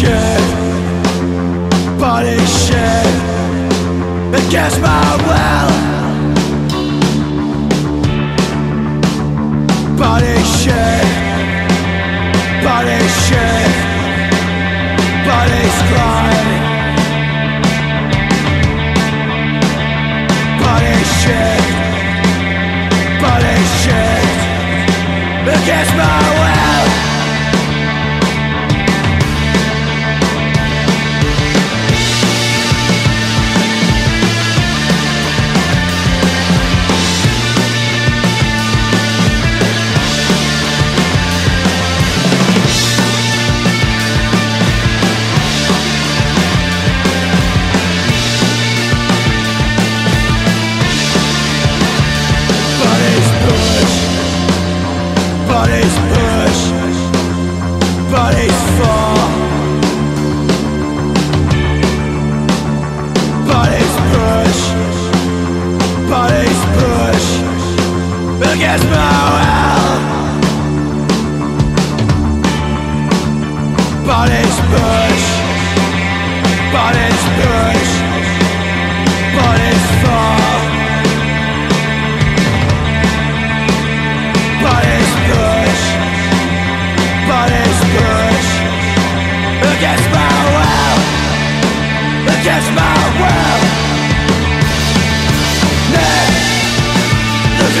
shit Body shit Against my will. but it's far. But it's push, but it's push. Look at Smowell. But it's push, but it's push.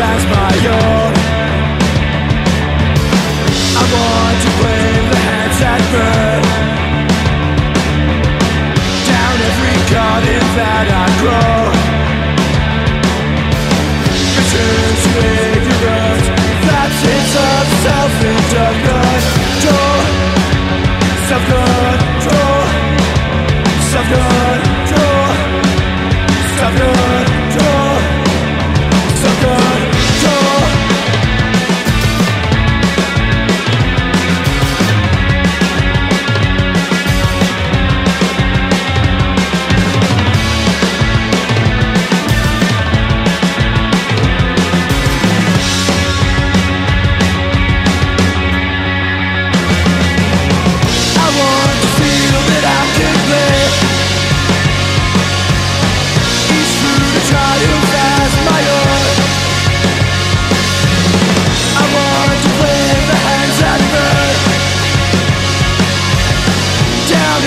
as my own.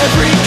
every